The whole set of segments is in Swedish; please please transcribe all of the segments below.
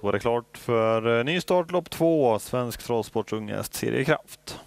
Då är det klart för nystart ny start lopp två, Svensk Travsports unghäst Seriekraft.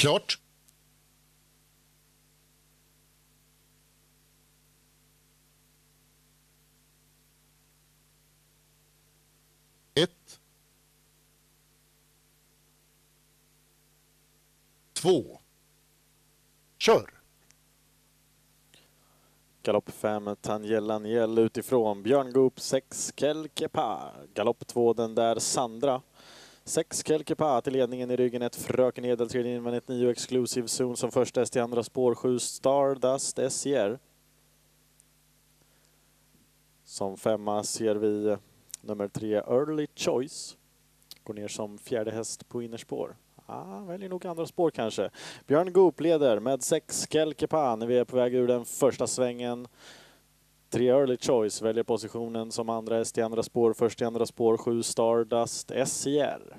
Klart. Ett. Två. Kör. Galopp 5, Tangella Niel utifrån. Björn Goop 6, Kelkepa. Galopp 2, den där Sandra. Sex Kelkepa till ledningen i ryggen, ett Fröken Edel, tredje invändigt, nio Exclusive Zone som första häst i andra spår, sju Stardust SJR. Som femma ser vi nummer tre Early Choice. Går ner som fjärde häst på innerspår. Ah, väljer nog andra spår kanske. Björn Goop leder med sex Kelkepa när vi är på väg ur den första svängen. Tre Early Choice väljer positionen som andra häst i andra spår, först i andra spår, 7 Stardust SIR.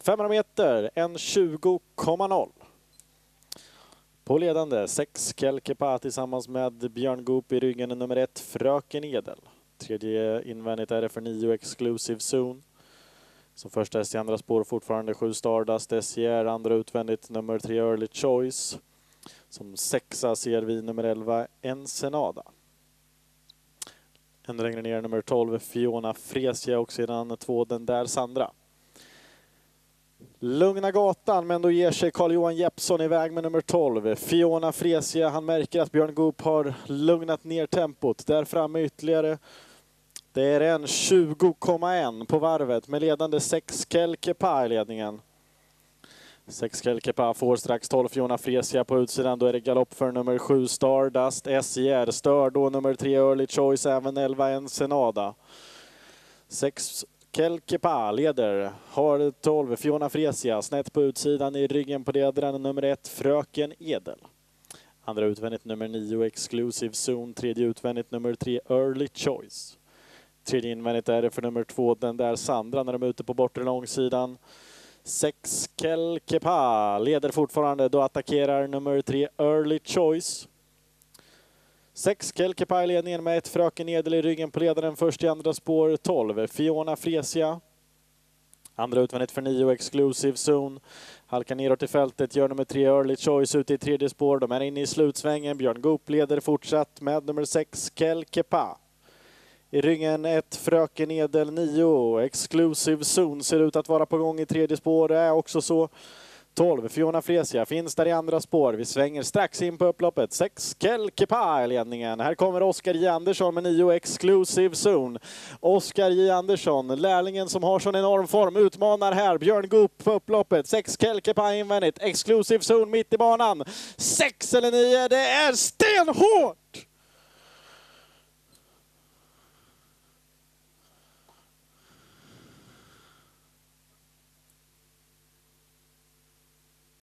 500 meter, 1.20,0. På ledande 6 Kelkepa tillsammans med Björn Goop i ryggen nummer 1 Fröken Edel. Tredje invändigt är det för 9 Exclusive Zone. Som första häst i andra spår fortfarande 7 Stardust SJR, andra utvändigt nummer 3 Early Choice. Som sexa ser vi nummer 11 Ensenada. Ännu längre ner nummer 12 Fiona Fresia och sedan två Den där Sandra. Lugna gatan, men då ger sig Carl-Johan Jeppsson iväg med nummer 12. Fiona Fresia, han märker att Björn Goop har lugnat ner tempot. Där framme ytterligare. Det är en 20,1 på varvet med ledande 6 Kelke i ledningen. Sex Kelkepa får strax 12 Fiona Fresia på utsidan. Då är det galopp för nummer 7 Stardust SJR. Stör då nummer 3 Early Choice, även 11 Ensenada. 6 Kelkepa leder, har 12 Fiona Fresia snett på utsidan i ryggen på ledaren nummer 1 Fröken Edel. Andra utvändigt nummer 9 Exclusive Zone, tredje utvändigt nummer 3 Early Choice. Tredje invändigt är det för nummer 2 Den där Sandra när de är ute på bortre långsidan. Sex Kel Kepa leder fortfarande, då attackerar nummer tre Early Choice. Sex Kel Kepa i ledningen med ett Fröken Edel i ryggen på ledaren först i andra spår 12 Fiona Fresia. Andra utvändigt för nio, Exclusive Zone. Halkar neråt i fältet, gör nummer tre Early Choice ute i tredje spår. De är inne i slutsvängen. Björn Goop leder fortsatt med nummer sex Kel Kepa. I ryggen ett Fröken Edel 9. Exclusive Zone ser ut att vara på gång i tredje spår. Det är också så. 12 Fiona Fresia finns där i andra spår. Vi svänger strax in på upploppet. 6 Kelkepa i ledningen. Här kommer Oskar J Andersson med 9 Exclusive Zone. Oskar J Andersson, lärlingen som har sån enorm form, utmanar här. Björn Goop på upploppet. 6 Kelkepa invändigt. Exclusive Zone mitt i banan. 6 eller 9, det är stenhårt!